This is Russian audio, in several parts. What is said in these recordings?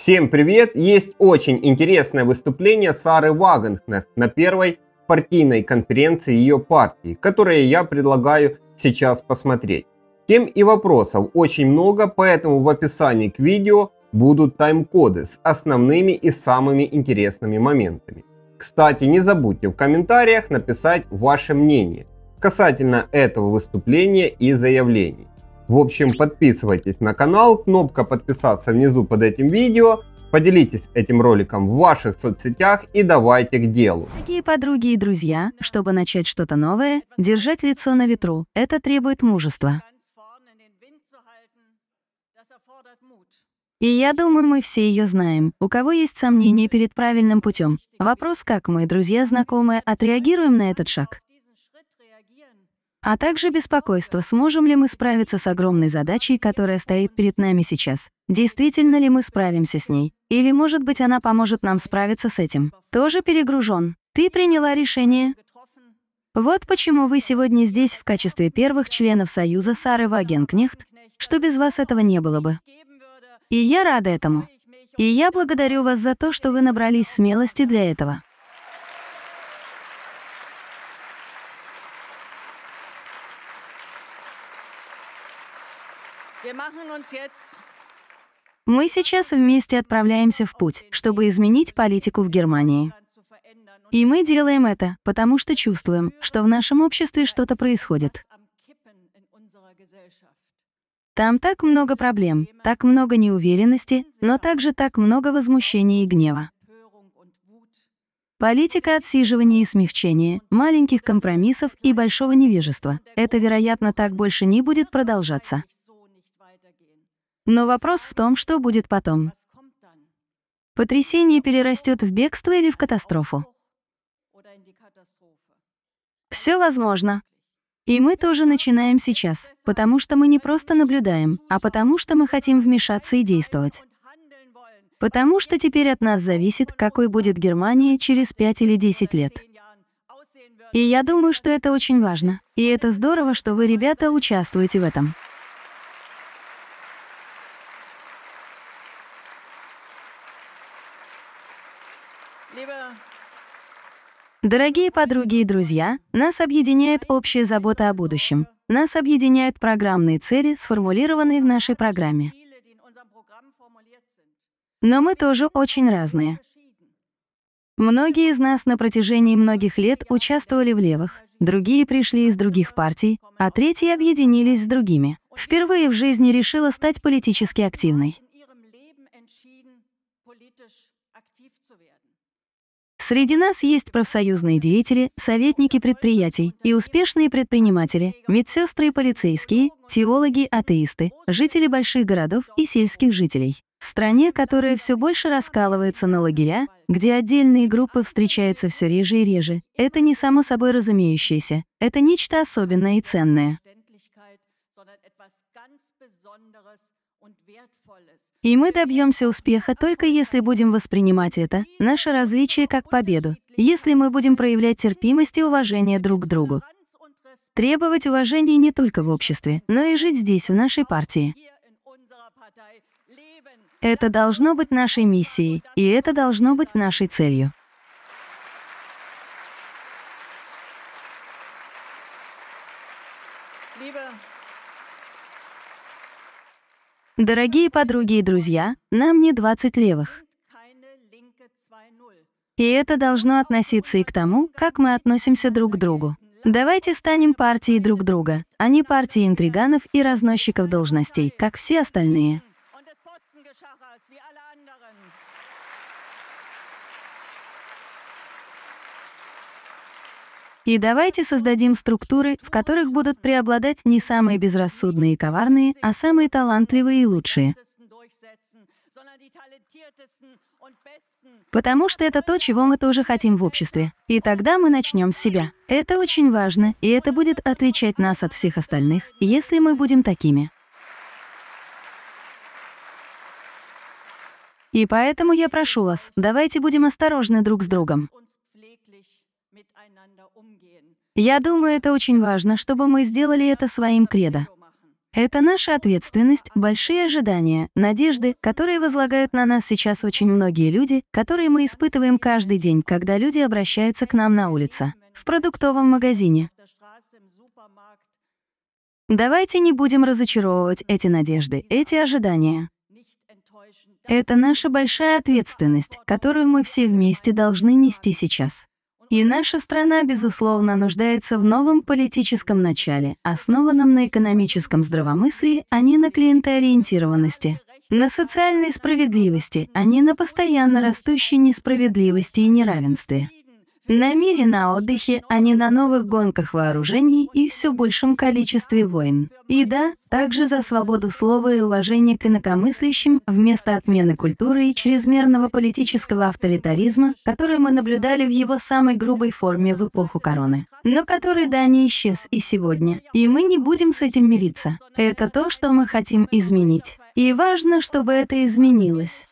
Всем привет! Есть очень интересное выступление Сары Вагенхнех на первой партийной конференции ее партии, которое я предлагаю сейчас посмотреть. Тем и вопросов очень много, поэтому в описании к видео будут тайм-коды с основными и самыми интересными моментами. Кстати, не забудьте в комментариях написать ваше мнение касательно этого выступления и заявлений. В общем, подписывайтесь на канал, кнопка подписаться внизу под этим видео, поделитесь этим роликом в ваших соцсетях и давайте к делу. Дорогие подруги и друзья, чтобы начать что-то новое, держать лицо на ветру, это требует мужества. И я думаю, мы все ее знаем. У кого есть сомнения перед правильным путем? Вопрос, как мы, друзья, знакомые, отреагируем на этот шаг? А также беспокойство, сможем ли мы справиться с огромной задачей, которая стоит перед нами сейчас. Действительно ли мы справимся с ней? Или, может быть, она поможет нам справиться с этим? Тоже перегружен. Ты приняла решение? Вот почему вы сегодня здесь в качестве первых членов Союза Сары Вагенкнехт, что без вас этого не было бы. И я рада этому. И я благодарю вас за то, что вы набрались смелости для этого. Мы сейчас вместе отправляемся в путь, чтобы изменить политику в Германии. И мы делаем это, потому что чувствуем, что в нашем обществе что-то происходит. Там так много проблем, так много неуверенности, но также так много возмущения и гнева. Политика отсиживания и смягчения, маленьких компромиссов и большого невежества. Это, вероятно, так больше не будет продолжаться. Но вопрос в том, что будет потом. Потрясение перерастет в бегство или в катастрофу. Все возможно. И мы тоже начинаем сейчас, потому что мы не просто наблюдаем, а потому что мы хотим вмешаться и действовать. Потому что теперь от нас зависит, какой будет Германия через 5 или 10 лет. И я думаю, что это очень важно. И это здорово, что вы, ребята, участвуете в этом. Дорогие подруги и друзья, нас объединяет общая забота о будущем. Нас объединяют программные цели, сформулированные в нашей программе. Но мы тоже очень разные. Многие из нас на протяжении многих лет участвовали в левых, другие пришли из других партий, а третьи объединились с другими. Впервые в жизни решила стать политически активной. Среди нас есть профсоюзные деятели, советники предприятий и успешные предприниматели, медсестры и полицейские, теологи, атеисты, жители больших городов и сельских жителей. В стране, которая все больше раскалывается на лагеря, где отдельные группы встречаются все реже и реже, это не само собой разумеющееся, это нечто особенное и ценное. И мы добьемся успеха только если будем воспринимать это, наше различие как победу, если мы будем проявлять терпимость и уважение друг к другу. Требовать уважения не только в обществе, но и жить здесь, в нашей партии. Это должно быть нашей миссией, и это должно быть нашей целью. Дорогие подруги и друзья, нам не 20 левых. И это должно относиться и к тому, как мы относимся друг к другу. Давайте станем партией друг друга, а не партией интриганов и разносчиков должностей, как все остальные. И давайте создадим структуры, в которых будут преобладать не самые безрассудные и коварные, а самые талантливые и лучшие. Потому что это то, чего мы тоже хотим в обществе. И тогда мы начнем с себя. Это очень важно, и это будет отличать нас от всех остальных, если мы будем такими. И поэтому я прошу вас, давайте будем осторожны друг с другом. Я думаю, это очень важно, чтобы мы сделали это своим кредо. Это наша ответственность, большие ожидания, надежды, которые возлагают на нас сейчас очень многие люди, которые мы испытываем каждый день, когда люди обращаются к нам на улице, в продуктовом магазине. Давайте не будем разочаровывать эти надежды, эти ожидания. Это наша большая ответственность, которую мы все вместе должны нести сейчас. И наша страна, безусловно, нуждается в новом политическом начале, основанном на экономическом здравомыслии, а не на клиентоориентированности, на социальной справедливости, а не на постоянно растущей несправедливости и неравенстве на мире на отдыхе, а не на новых гонках вооружений и все большем количестве войн. И да, также за свободу слова и уважение к инакомыслящим вместо отмены культуры и чрезмерного политического авторитаризма, который мы наблюдали в его самой грубой форме в эпоху короны, но который да не исчез и сегодня. И мы не будем с этим мириться. Это то, что мы хотим изменить. И важно, чтобы это изменилось.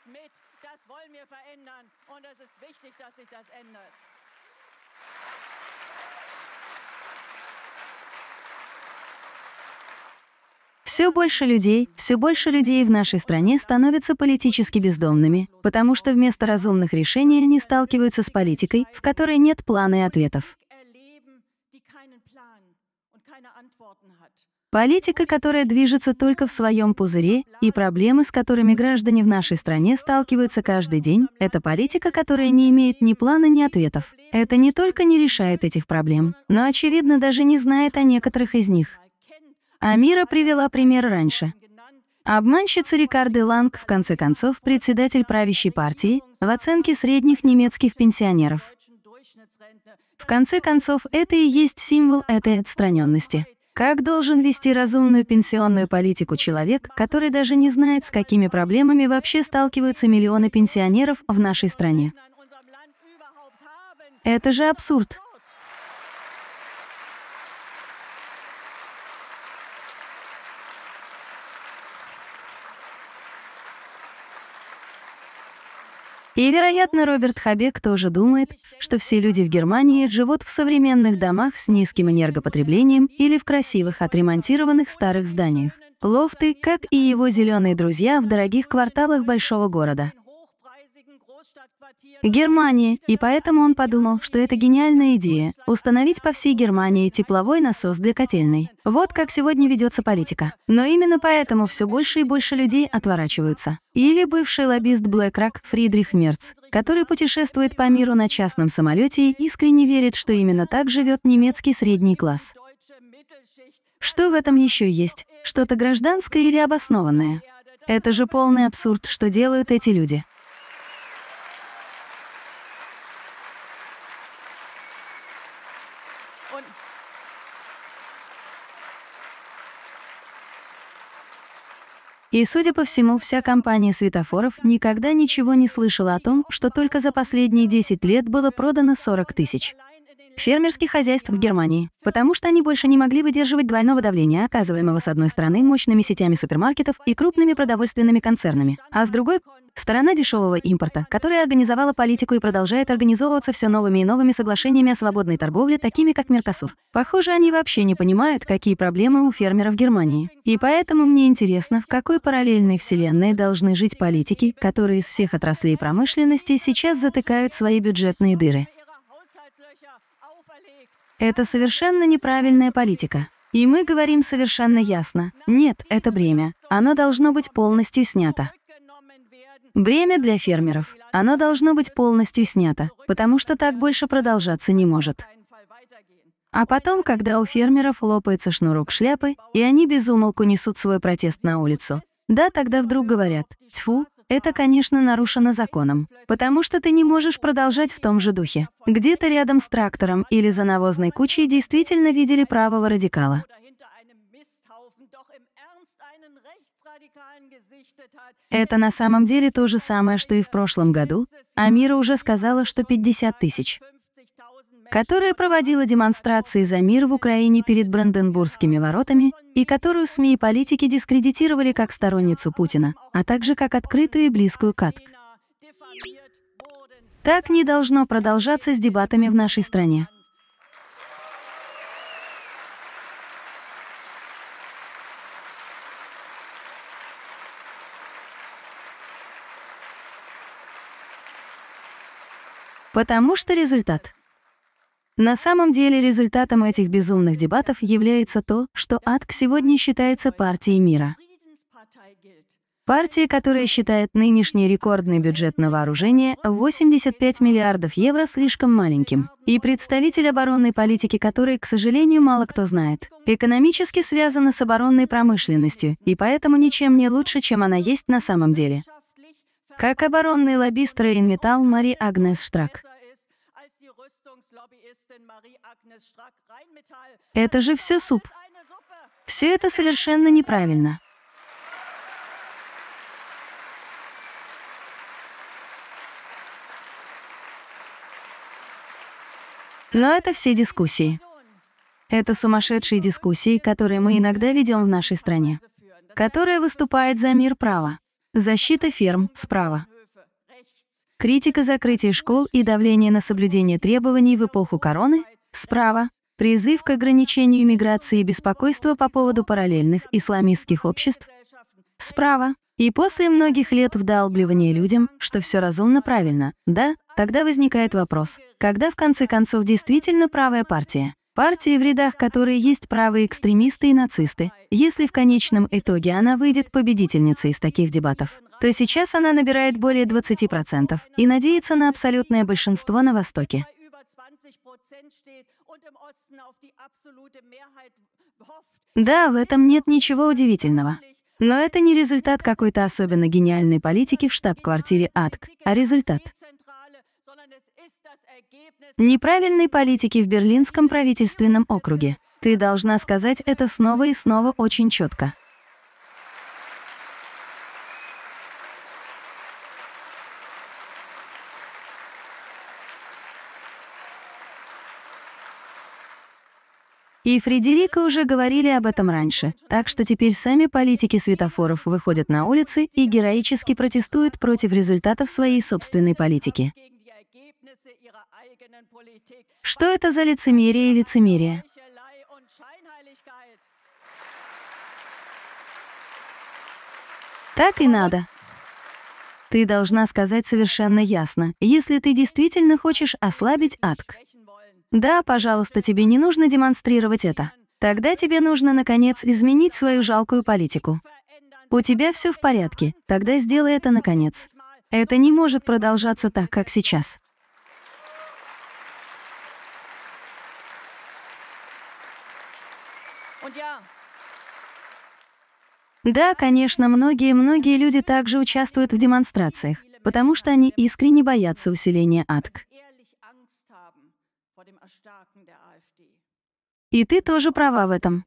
Все больше людей, все больше людей в нашей стране становятся политически бездомными, потому что вместо разумных решений они сталкиваются с политикой, в которой нет плана и ответов. Политика, которая движется только в своем пузыре, и проблемы, с которыми граждане в нашей стране сталкиваются каждый день, это политика, которая не имеет ни плана, ни ответов. Это не только не решает этих проблем, но, очевидно, даже не знает о некоторых из них. Амира привела пример раньше. Обманщица Рикарды Ланг, в конце концов, председатель правящей партии, в оценке средних немецких пенсионеров. В конце концов, это и есть символ этой отстраненности. Как должен вести разумную пенсионную политику человек, который даже не знает, с какими проблемами вообще сталкиваются миллионы пенсионеров в нашей стране? Это же абсурд. И, вероятно, Роберт Хабек тоже думает, что все люди в Германии живут в современных домах с низким энергопотреблением или в красивых отремонтированных старых зданиях. Лофты, как и его зеленые друзья в дорогих кварталах большого города. Германии, и поэтому он подумал, что это гениальная идея — установить по всей Германии тепловой насос для котельной. Вот как сегодня ведется политика. Но именно поэтому все больше и больше людей отворачиваются. Или бывший лоббист BlackRock Фридрих Мерц, который путешествует по миру на частном самолете и искренне верит, что именно так живет немецкий средний класс. Что в этом еще есть? Что-то гражданское или обоснованное? Это же полный абсурд, что делают эти люди. И, судя по всему, вся компания светофоров никогда ничего не слышала о том, что только за последние 10 лет было продано 40 тысяч фермерских хозяйств в Германии, потому что они больше не могли выдерживать двойного давления, оказываемого с одной стороны мощными сетями супермаркетов и крупными продовольственными концернами, а с другой Сторона дешевого импорта, которая организовала политику и продолжает организовываться все новыми и новыми соглашениями о свободной торговле, такими как Меркосур. Похоже, они вообще не понимают, какие проблемы у фермеров Германии. И поэтому мне интересно, в какой параллельной вселенной должны жить политики, которые из всех отраслей промышленности сейчас затыкают свои бюджетные дыры. Это совершенно неправильная политика. И мы говорим совершенно ясно. Нет, это бремя. Оно должно быть полностью снято. Бремя для фермеров. Оно должно быть полностью снято, потому что так больше продолжаться не может. А потом, когда у фермеров лопается шнурок шляпы, и они безумолку несут свой протест на улицу, да, тогда вдруг говорят, тьфу, это, конечно, нарушено законом, потому что ты не можешь продолжать в том же духе. Где-то рядом с трактором или за навозной кучей действительно видели правого радикала. Это на самом деле то же самое, что и в прошлом году. Амира уже сказала, что 50 тысяч которая проводила демонстрации за мир в Украине перед Бранденбургскими воротами и которую СМИ и политики дискредитировали как сторонницу Путина, а также как открытую и близкую катк. Так не должно продолжаться с дебатами в нашей стране. Потому что результат — на самом деле результатом этих безумных дебатов является то, что АТК сегодня считается партией мира. Партия, которая считает нынешний рекордный бюджет на вооружение 85 миллиардов евро слишком маленьким, и представитель оборонной политики, который, к сожалению, мало кто знает, экономически связана с оборонной промышленностью, и поэтому ничем не лучше, чем она есть на самом деле. Как оборонный лоббист Рейнметалл Мари Агнес Штрак. Это же все суп. Все это совершенно неправильно. Но это все дискуссии. Это сумасшедшие дискуссии, которые мы иногда ведем в нашей стране, которая выступает за мир права, защита ферм справа, критика закрытия школ и давление на соблюдение требований в эпоху короны? Справа, призыв к ограничению иммиграции и беспокойство по поводу параллельных исламистских обществ? Справа, и после многих лет вдалбливания людям, что все разумно правильно, да, тогда возникает вопрос, когда в конце концов действительно правая партия? Партии, в рядах которой есть правые экстремисты и нацисты. Если в конечном итоге она выйдет победительницей из таких дебатов, то сейчас она набирает более 20% и надеется на абсолютное большинство на Востоке. Да, в этом нет ничего удивительного. Но это не результат какой-то особенно гениальной политики в штаб-квартире АТК, а результат неправильной политики в Берлинском правительственном округе. Ты должна сказать это снова и снова очень четко. И Фредерика уже говорили об этом раньше, так что теперь сами политики светофоров выходят на улицы и героически протестуют против результатов своей собственной политики. Что это за лицемерие и лицемерие? Так и надо. Ты должна сказать совершенно ясно, если ты действительно хочешь ослабить АТК. Да, пожалуйста, тебе не нужно демонстрировать это. Тогда тебе нужно, наконец, изменить свою жалкую политику. У тебя все в порядке, тогда сделай это, наконец. Это не может продолжаться так, как сейчас. Да, конечно, многие-многие люди также участвуют в демонстрациях, потому что они искренне боятся усиления АТК. И ты тоже права в этом.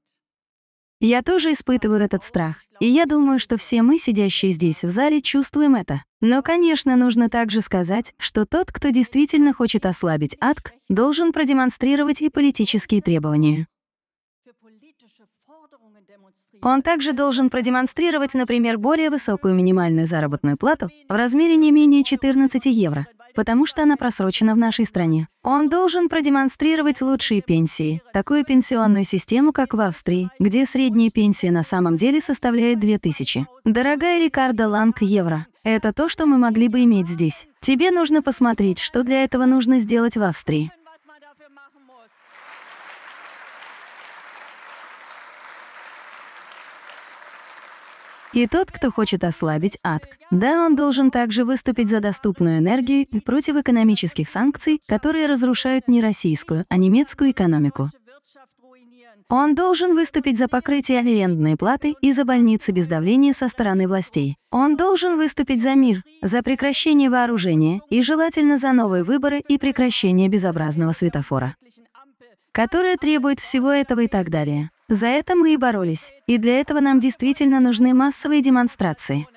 Я тоже испытываю этот страх, и я думаю, что все мы, сидящие здесь в зале, чувствуем это. Но, конечно, нужно также сказать, что тот, кто действительно хочет ослабить АТК, должен продемонстрировать и политические требования. Он также должен продемонстрировать, например, более высокую минимальную заработную плату в размере не менее 14 евро, потому что она просрочена в нашей стране. Он должен продемонстрировать лучшие пенсии, такую пенсионную систему, как в Австрии, где средняя пенсия на самом деле составляет 2000. Дорогая Рикардо Ланг евро, это то, что мы могли бы иметь здесь. Тебе нужно посмотреть, что для этого нужно сделать в Австрии. И тот, кто хочет ослабить АТК, да, он должен также выступить за доступную энергию и против экономических санкций, которые разрушают не российскую, а немецкую экономику. Он должен выступить за покрытие арендной платы и за больницы без давления со стороны властей. Он должен выступить за мир, за прекращение вооружения и желательно за новые выборы и прекращение безобразного светофора, которое требует всего этого и так далее. За это мы и боролись, и для этого нам действительно нужны массовые демонстрации.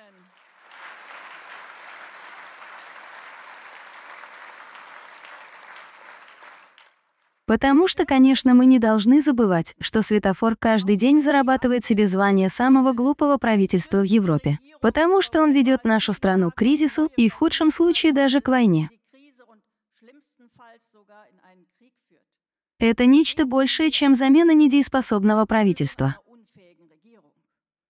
Потому что, конечно, мы не должны забывать, что светофор каждый день зарабатывает себе звание самого глупого правительства в Европе. Потому что он ведет нашу страну к кризису и в худшем случае даже к войне. Это нечто большее, чем замена недееспособного правительства.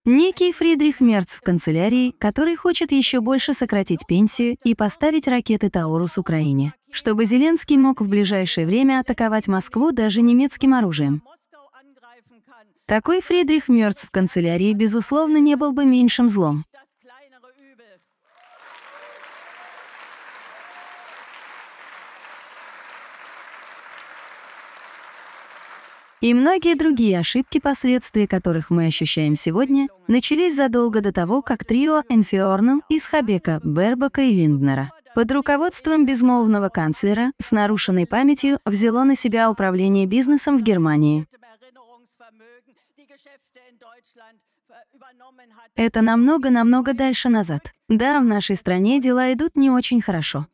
Некий Фридрих Мерц в канцелярии, который хочет еще больше сократить пенсию и поставить ракеты Таурус Украине, чтобы Зеленский мог в ближайшее время атаковать Москву даже немецким оружием. Такой Фридрих Мерц в канцелярии, безусловно, не был бы меньшим злом. И многие другие ошибки, последствия которых мы ощущаем сегодня, начались задолго до того, как трио Энфиорнум из Хабека, Бербака и Линднера под руководством безмолвного канцлера с нарушенной памятью взяло на себя управление бизнесом в Германии. Это намного-намного дальше назад. Да, в нашей стране дела идут не очень хорошо.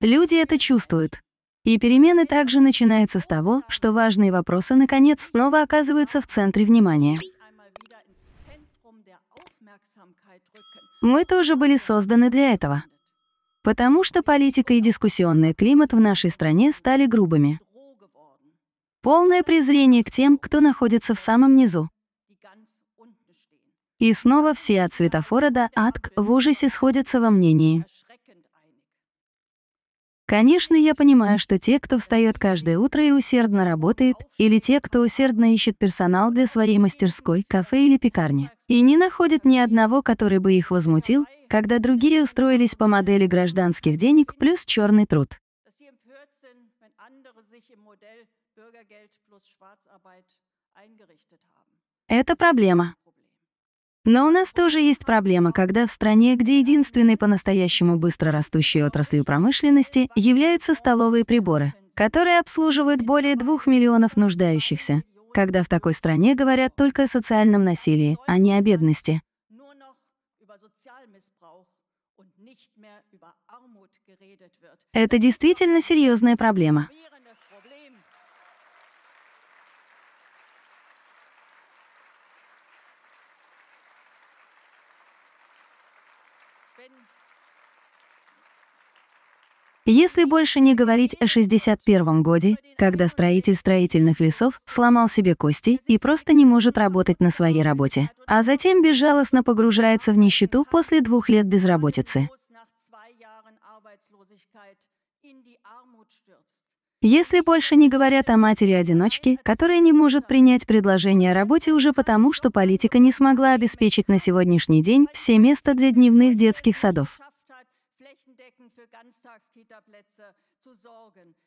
Люди это чувствуют. И перемены также начинаются с того, что важные вопросы наконец снова оказываются в центре внимания. Мы тоже были созданы для этого. Потому что политика и дискуссионный климат в нашей стране стали грубыми. Полное презрение к тем, кто находится в самом низу. И снова все от светофора до АТК в ужасе сходятся во мнении. Конечно, я понимаю, что те, кто встает каждое утро и усердно работает, или те, кто усердно ищет персонал для своей мастерской, кафе или пекарни, и не находят ни одного, который бы их возмутил, когда другие устроились по модели гражданских денег плюс черный труд. Это проблема. Но у нас тоже есть проблема, когда в стране, где единственной по-настоящему быстро растущей отраслью промышленности являются столовые приборы, которые обслуживают более двух миллионов нуждающихся, когда в такой стране говорят только о социальном насилии, а не о бедности. Это действительно серьезная проблема. Если больше не говорить о 61 годе, когда строитель строительных лесов сломал себе кости и просто не может работать на своей работе, а затем безжалостно погружается в нищету после двух лет безработицы. Если больше не говорят о матери-одиночке, которая не может принять предложение о работе уже потому, что политика не смогла обеспечить на сегодняшний день все места для дневных детских садов.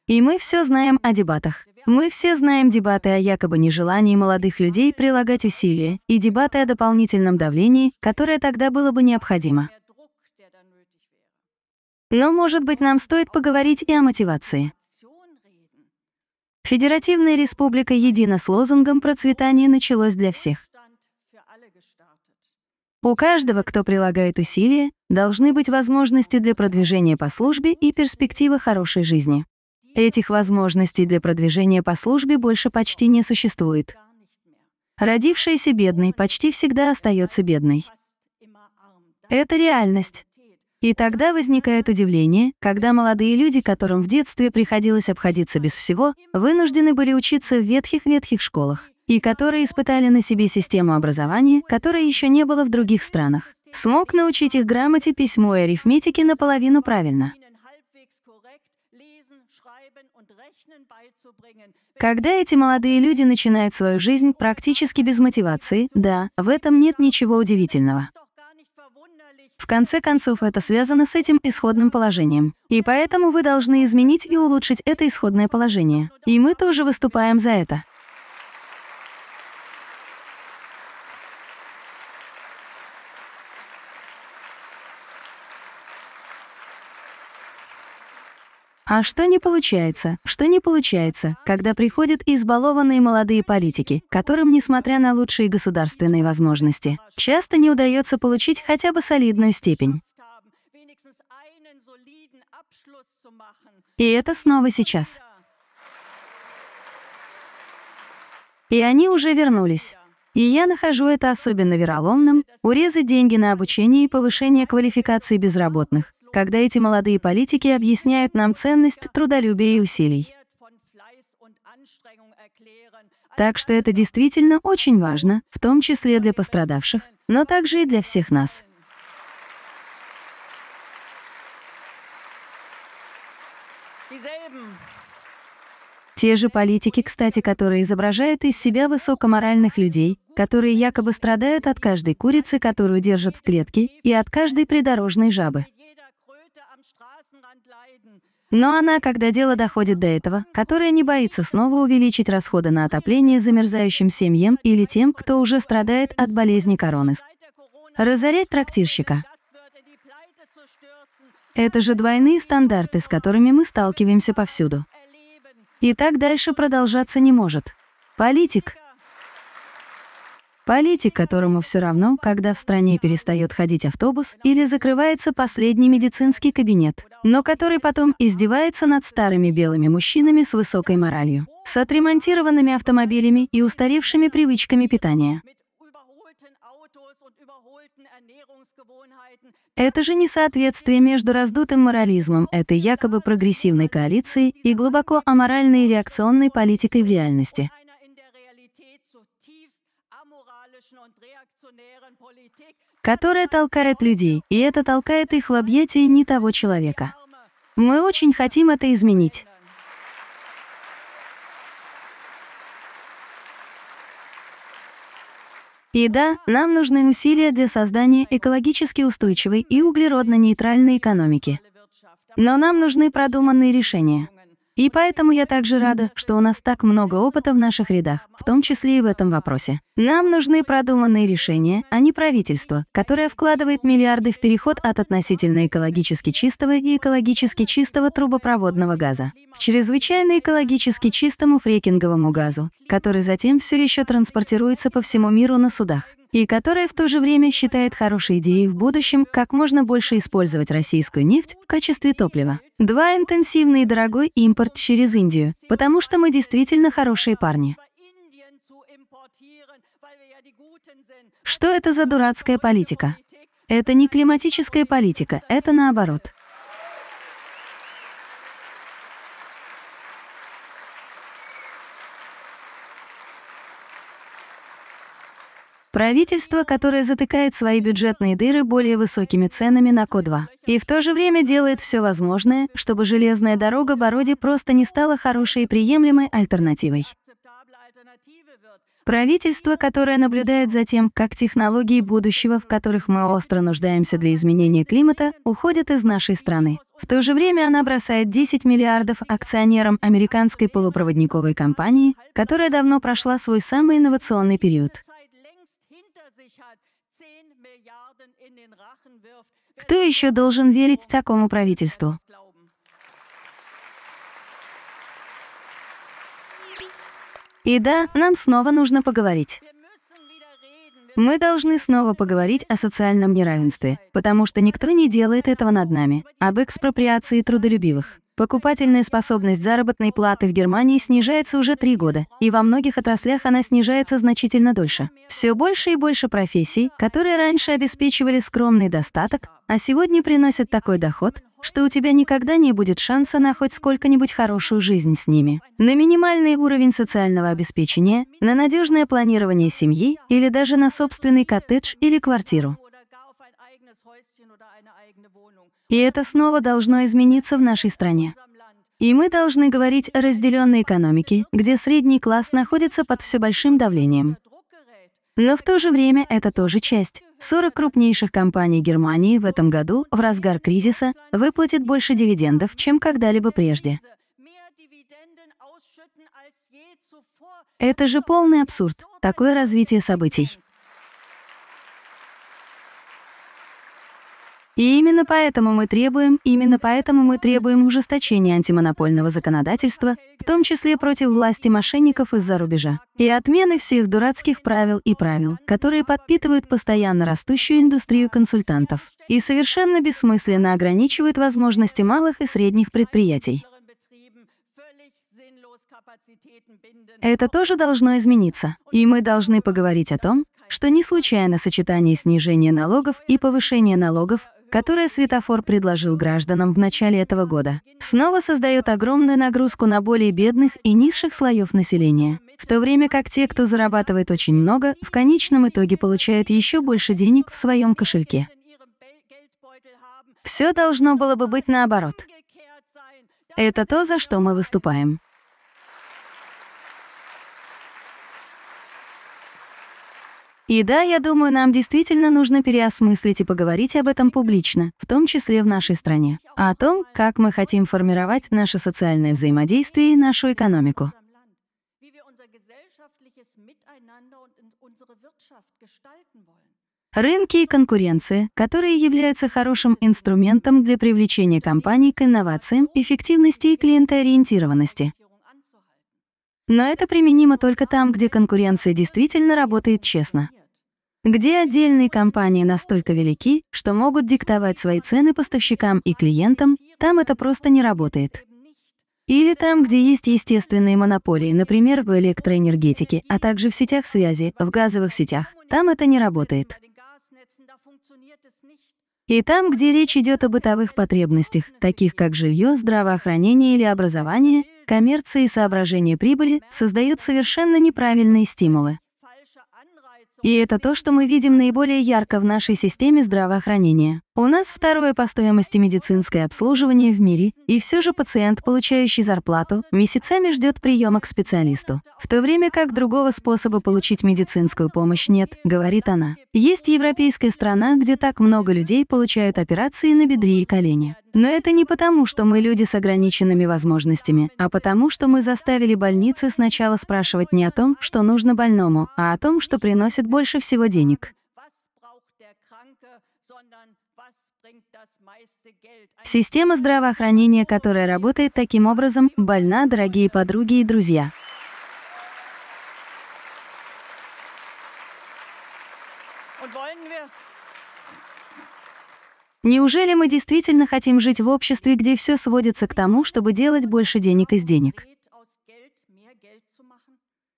И мы все знаем о дебатах. Мы все знаем дебаты о якобы нежелании молодых людей прилагать усилия и дебаты о дополнительном давлении, которое тогда было бы необходимо. Но, может быть, нам стоит поговорить и о мотивации. Федеративная республика едина с лозунгом «Процветание началось для всех». У каждого, кто прилагает усилия, должны быть возможности для продвижения по службе и перспективы хорошей жизни. Этих возможностей для продвижения по службе больше почти не существует. Родившаяся бедной почти всегда остается бедной. Это реальность. И тогда возникает удивление, когда молодые люди, которым в детстве приходилось обходиться без всего, вынуждены были учиться в ветхих-ветхих школах, и которые испытали на себе систему образования, которой еще не было в других странах. Смог научить их грамоте, письму и арифметике наполовину правильно. Когда эти молодые люди начинают свою жизнь практически без мотивации, да, в этом нет ничего удивительного. В конце концов, это связано с этим исходным положением. И поэтому вы должны изменить и улучшить это исходное положение. И мы тоже выступаем за это. А что не получается? Что не получается, когда приходят избалованные молодые политики, которым, несмотря на лучшие государственные возможности, часто не удается получить хотя бы солидную степень? И это снова сейчас. И они уже вернулись. И я нахожу это особенно вероломным — урезать деньги на обучение и повышение квалификации безработных, когда эти молодые политики объясняют нам ценность трудолюбия и усилий. Так что это действительно очень важно, в том числе для пострадавших, но также и для всех нас. Те же политики, кстати, которые изображают из себя высокоморальных людей, которые якобы страдают от каждой курицы, которую держат в клетке, и от каждой придорожной жабы. Но она, когда дело доходит до этого, которая не боится снова увеличить расходы на отопление замерзающим семьям или тем, кто уже страдает от болезни коронес. Разорять трактирщика. Это же двойные стандарты, с которыми мы сталкиваемся повсюду. И так дальше продолжаться не может. Политик. Политик, которому все равно, когда в стране перестает ходить автобус или закрывается последний медицинский кабинет, но который потом издевается над старыми белыми мужчинами с высокой моралью, с отремонтированными автомобилями и устаревшими привычками питания. Это же несоответствие между раздутым морализмом этой якобы прогрессивной коалиции и глубоко аморальной реакционной политикой в реальности. Которая толкает людей, и это толкает их в объятия не того человека. Мы очень хотим это изменить. И да, нам нужны усилия для создания экологически устойчивой и углеродно-нейтральной экономики. Но нам нужны продуманные решения. И поэтому я также рада, что у нас так много опыта в наших рядах, в том числе и в этом вопросе. Нам нужны продуманные решения, а не правительство, которое вкладывает миллиарды в переход от относительно экологически чистого и экологически чистого трубопроводного газа к чрезвычайно экологически чистому фрекинговому газу, который затем все еще транспортируется по всему миру на судах и которая в то же время считает хорошей идеей в будущем как можно больше использовать российскую нефть в качестве топлива. Два, интенсивный и дорогой импорт через Индию, потому что мы действительно хорошие парни. Что это за дурацкая политика? Это не климатическая политика, это наоборот. Правительство, которое затыкает свои бюджетные дыры более высокими ценами на Ко-2. И в то же время делает все возможное, чтобы железная дорога Бороди просто не стала хорошей и приемлемой альтернативой. Правительство, которое наблюдает за тем, как технологии будущего, в которых мы остро нуждаемся для изменения климата, уходят из нашей страны. В то же время она бросает 10 миллиардов акционерам американской полупроводниковой компании, которая давно прошла свой самый инновационный период. Кто еще должен верить такому правительству? И да, нам снова нужно поговорить. Мы должны снова поговорить о социальном неравенстве, потому что никто не делает этого над нами, об экспроприации трудолюбивых. Покупательная способность заработной платы в Германии снижается уже три года, и во многих отраслях она снижается значительно дольше. Все больше и больше профессий, которые раньше обеспечивали скромный достаток, а сегодня приносят такой доход, что у тебя никогда не будет шанса на хоть сколько-нибудь хорошую жизнь с ними. На минимальный уровень социального обеспечения, на надежное планирование семьи или даже на собственный коттедж или квартиру. И это снова должно измениться в нашей стране. И мы должны говорить о разделенной экономике, где средний класс находится под все большим давлением. Но в то же время это тоже часть. 40 крупнейших компаний Германии в этом году, в разгар кризиса, выплатят больше дивидендов, чем когда-либо прежде. Это же полный абсурд, такое развитие событий. И именно поэтому мы требуем, именно поэтому мы требуем ужесточения антимонопольного законодательства, в том числе против власти мошенников из-за рубежа, и отмены всех дурацких правил и правил, которые подпитывают постоянно растущую индустрию консультантов и совершенно бессмысленно ограничивают возможности малых и средних предприятий. Это тоже должно измениться, и мы должны поговорить о том, что не случайно сочетание снижения налогов и повышения налогов которое светофор предложил гражданам в начале этого года, снова создает огромную нагрузку на более бедных и низших слоев населения, в то время как те, кто зарабатывает очень много, в конечном итоге получают еще больше денег в своем кошельке. Все должно было бы быть наоборот. Это то, за что мы выступаем. И да, я думаю, нам действительно нужно переосмыслить и поговорить об этом публично, в том числе в нашей стране, о том, как мы хотим формировать наше социальное взаимодействие и нашу экономику. Рынки и конкуренция, которые являются хорошим инструментом для привлечения компаний к инновациям, эффективности и клиентоориентированности. Но это применимо только там, где конкуренция действительно работает честно. Где отдельные компании настолько велики, что могут диктовать свои цены поставщикам и клиентам, там это просто не работает. Или там, где есть естественные монополии, например, в электроэнергетике, а также в сетях связи, в газовых сетях, там это не работает. И там, где речь идет о бытовых потребностях, таких как жилье, здравоохранение или образование, коммерция и соображение прибыли создают совершенно неправильные стимулы. И это то, что мы видим наиболее ярко в нашей системе здравоохранения. У нас второе по стоимости медицинское обслуживание в мире, и все же пациент, получающий зарплату, месяцами ждет приема к специалисту. В то время как другого способа получить медицинскую помощь нет, говорит она. Есть европейская страна, где так много людей получают операции на бедре и колене. Но это не потому, что мы люди с ограниченными возможностями, а потому, что мы заставили больницы сначала спрашивать не о том, что нужно больному, а о том, что приносит больше всего денег. Система здравоохранения, которая работает таким образом, больна, дорогие подруги и друзья. Неужели мы действительно хотим жить в обществе, где все сводится к тому, чтобы делать больше денег из денег?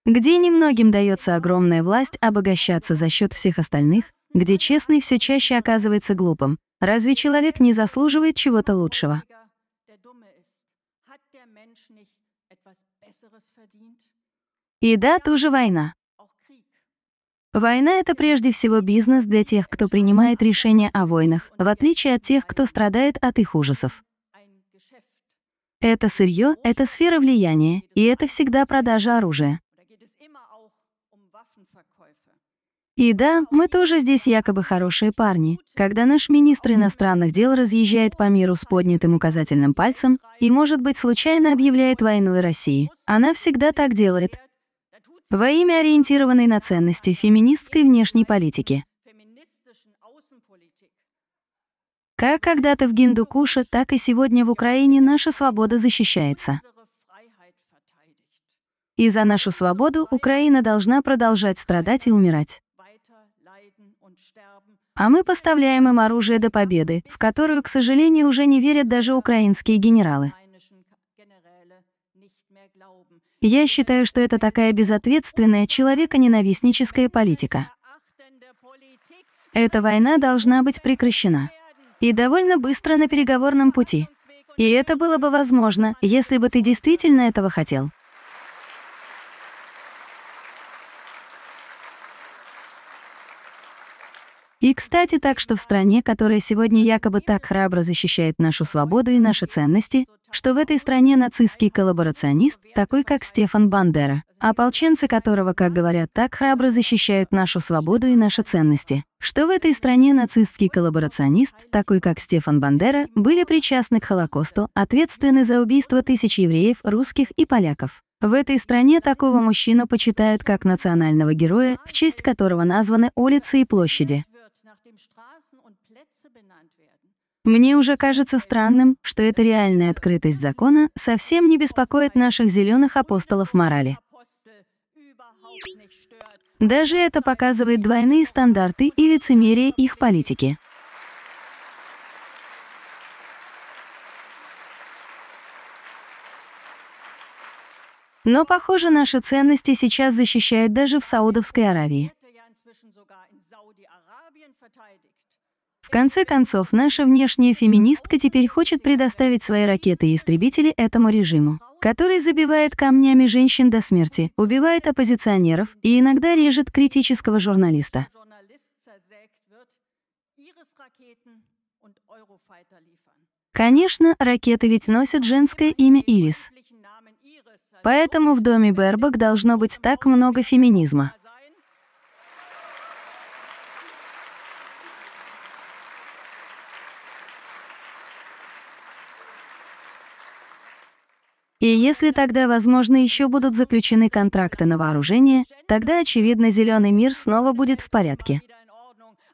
Где немногим дается огромная власть обогащаться за счет всех остальных, где честный все чаще оказывается глупым. Разве человек не заслуживает чего-то лучшего? И да, тоже война. Война — это прежде всего бизнес для тех, кто принимает решения о войнах, в отличие от тех, кто страдает от их ужасов. Это сырье, это сфера влияния, и это всегда продажа оружия. И да, мы тоже здесь якобы хорошие парни. Когда наш министр иностранных дел разъезжает по миру с поднятым указательным пальцем и, может быть, случайно объявляет войну России, она всегда так делает. Во имя ориентированной на ценности феминистской внешней политики. Как когда-то в Гиндукуше, так и сегодня в Украине наша свобода защищается. И за нашу свободу Украина должна продолжать страдать и умирать. А мы поставляем им оружие до победы, в которую, к сожалению, уже не верят даже украинские генералы. Я считаю, что это такая безответственная человеконенавистническая политика. Эта война должна быть прекращена. И довольно быстро на переговорном пути. И это было бы возможно, если бы ты действительно этого хотел. И, кстати, так что в стране, которая сегодня якобы так храбро защищает нашу свободу и наши ценности, что в этой стране нацистский коллаборационист, такой как Стефан Бандера, ополченцы которого, как говорят, так храбро защищают нашу свободу и наши ценности, что в этой стране нацистский коллаборационист, такой как Стефан Бандера, были причастны к Холокосту, ответственны за убийство тысяч евреев, русских и поляков. В этой стране такого мужчину почитают как национального героя, в честь которого названы улицы и площади. Мне уже кажется странным, что эта реальная открытость закона совсем не беспокоит наших зеленых апостолов морали. Даже это показывает двойные стандарты и лицемерие их политики. Но, похоже, наши ценности сейчас защищают даже в Саудовской Аравии. В конце концов, наша внешняя феминистка теперь хочет предоставить свои ракеты и истребители этому режиму, который забивает камнями женщин до смерти, убивает оппозиционеров и иногда режет критического журналиста. Конечно, ракеты ведь носят женское имя Ирис. Поэтому в доме Бербак должно быть так много феминизма. И если тогда, возможно, еще будут заключены контракты на вооружение, тогда, очевидно, зеленый мир снова будет в порядке.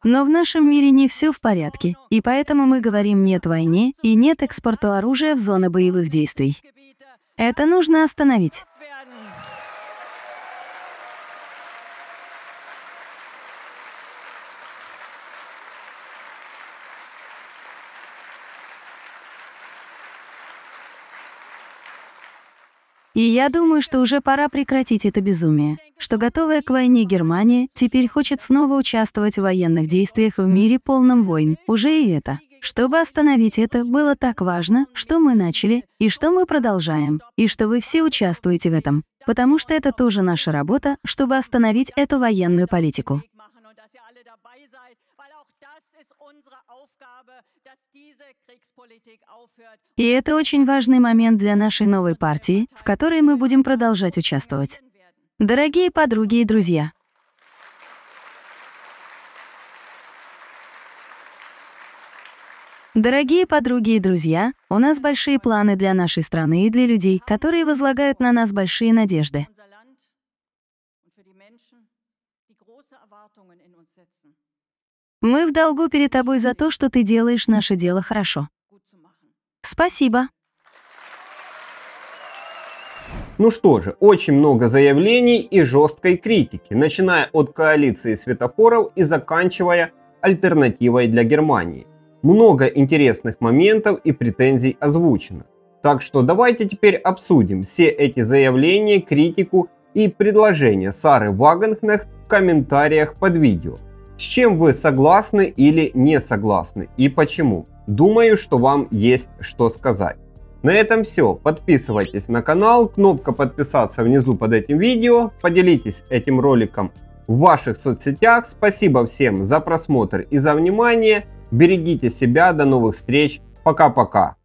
Но в нашем мире не все в порядке, и поэтому мы говорим «нет войне» и «нет экспорту оружия в зоны боевых действий». Это нужно остановить. И я думаю, что уже пора прекратить это безумие, что готовая к войне Германия теперь хочет снова участвовать в военных действиях в мире полном войн. Уже и это. Чтобы остановить это, было так важно, что мы начали, и что мы продолжаем, и что вы все участвуете в этом, потому что это тоже наша работа, чтобы остановить эту военную политику. И это очень важный момент для нашей новой партии, в которой мы будем продолжать участвовать. Дорогие подруги и друзья, Дорогие подруги и друзья, у нас большие планы для нашей страны и для людей, которые возлагают на нас большие надежды. Мы в долгу перед тобой за то, что ты делаешь наше дело хорошо. Спасибо. Ну что же, очень много заявлений и жесткой критики, начиная от коалиции светофоров и заканчивая альтернативой для Германии. Много интересных моментов и претензий озвучено. Так что давайте теперь обсудим все эти заявления, критику и предложения Сары Вагенхнехт в комментариях под видео. С чем вы согласны или не согласны и почему? Думаю, что вам есть что сказать. На этом все. Подписывайтесь на канал, кнопка подписаться внизу под этим видео, поделитесь этим роликом в ваших соцсетях. Спасибо всем за просмотр и за внимание. Берегите себя, до новых встреч. Пока-пока.